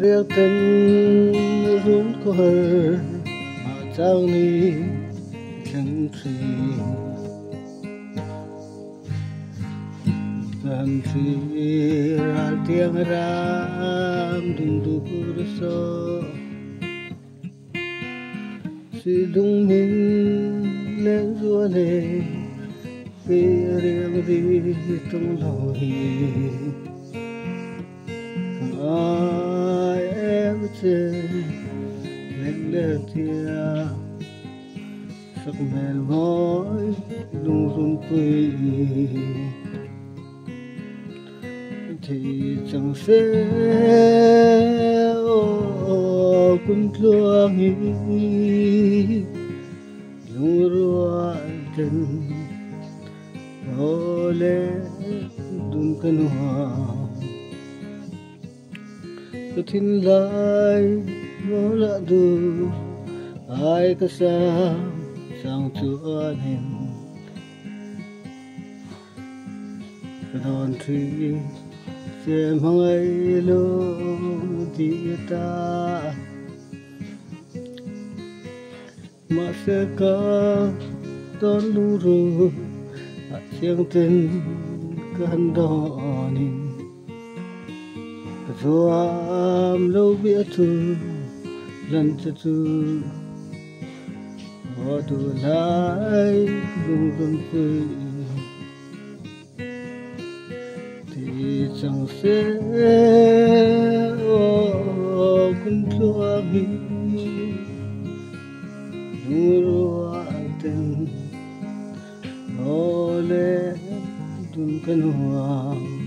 riêng tình run có hờ mà trao ni chân trì Gan trì ra tiếng ram đừng đủ so. Chỉ đúng min lên rùa này vì riêng gì trong lòng tia sắc mèn mỏi lung run quỳ thì chẳng sẽ, ô kun luang hi lung chân ô lê dun cân hoa. Thiên Sa tinlay wala đường ay kasama sang tuanin Ron tri se mangai lo di ta Masaka ton luru at siyang tin kandonin Kazuam lo biatu lan tatu có cho tu Họ lại lung lung quê Thì chẳng sẽ ô cũng cho mi Lung ruộng Ô lê đun cân hoàng